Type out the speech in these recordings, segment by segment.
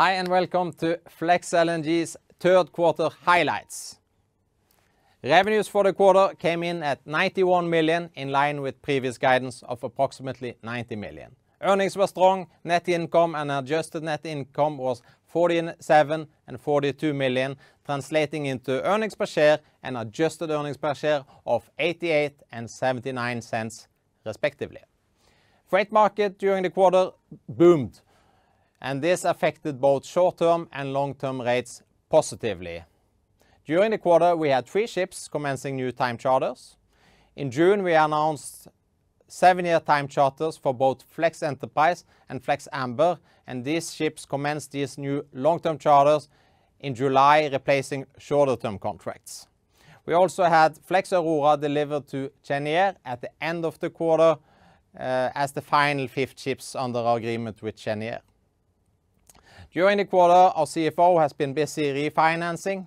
Hi, and welcome to Flex LNG's third quarter highlights. Revenues for the quarter came in at 91 million, in line with previous guidance of approximately 90 million. Earnings were strong. Net income and adjusted net income was $47 million and $42 million, translating into earnings per share and adjusted earnings per share of $0.88 and $0.79 respectively. Freight market during the quarter boomed, and this affected both short-term and long-term rates positively. During the quarter, we had three ships commencing new time charters. In June, we announced seven-year time charters for both Flex Enterprise and Flex Amber, and these ships commenced these new long-term charters in July, replacing shorter-term contracts. We also had Flex Aurora delivered to Cheniere at the end of the quarter, uh, as the final fifth ships under our agreement with Cheniere. During the quarter, our CFO has been busy refinancing.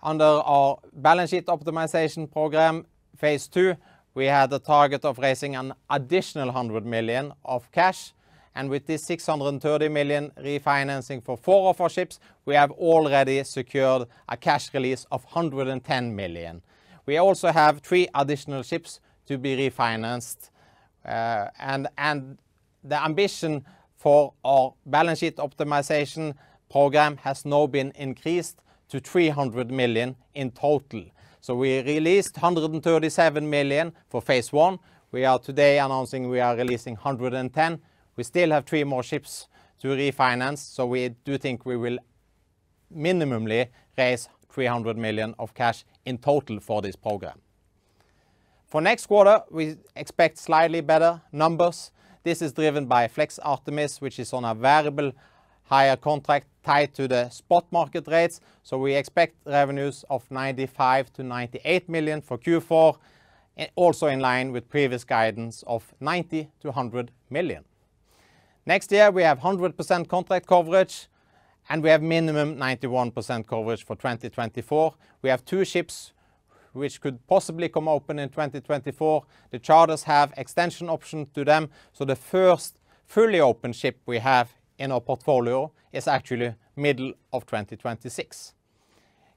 Under our balance sheet optimization program, phase two. we had a target of raising an additional 100 million of cash, and with this 630 million refinancing for four of our ships, we have already secured a cash release of 110 million. We also have three additional ships to be refinanced, uh, and the ambition our balance sheet optimization program has now been increased to 300 million in total. So we released 137 million for phase one. We are today announcing we are releasing $110 million. We still have three more ships to refinance, so we do think we will minimally raise 300 million of cash in total for this program. For next quarter, we expect slightly better numbers. This is driven by Flex Artemis, which is on a variable hire contract tied to the spot market rates. So we expect revenues of $95 million-$98 million for Q4, also in line with previous guidance of $90 million-$100 million. Next year, we have 100% contract coverage, and we have minimum 91% coverage for 2024. We have two ships which could possibly come open in 2024. The charters have extension option to them, so the first fully open ship we have in our portfolio is actually middle of 2026.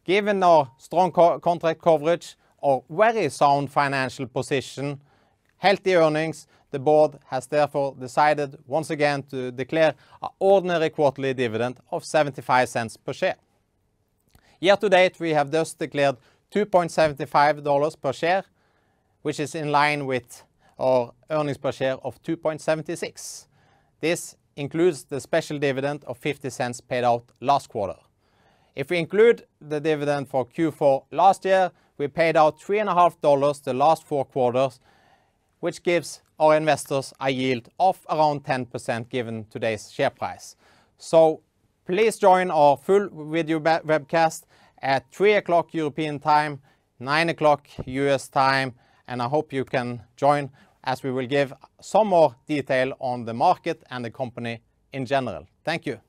Given our strong contract coverage, our very sound financial position, healthy earnings, the board has therefore decided once again to declare an ordinary quarterly dividend of $0.75 per share. Year to date, we have thus declared $2.75 per share, which is in line with our earnings per share of $2.76. This includes the special dividend of $0.50 paid out last quarter. If we include the dividend for Q4 last year, we paid out $3.50 the last four quarters, which gives our investors a yield of around 10%, given today's share price. So please join our full video webcast at 3 o'clock European time, 9 o'clock U.S. time, and I hope you can join, as we will give some more detail on the market and the company in general. Thank you.